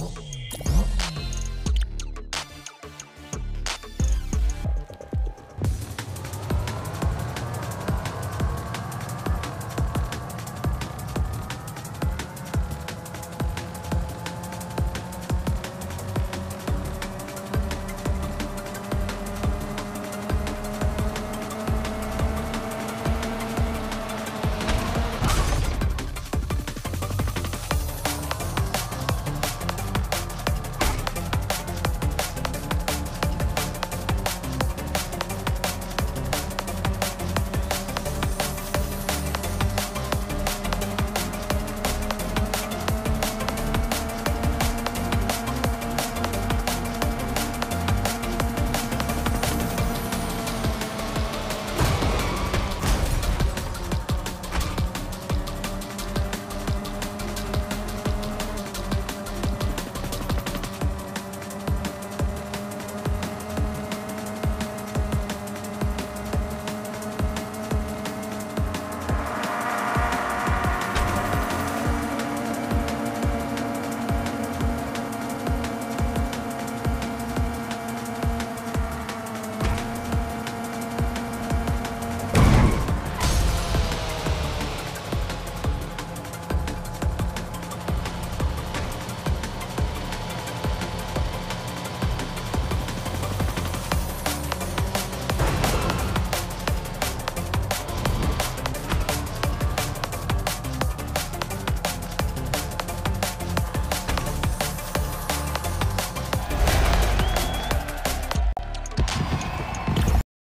Bye.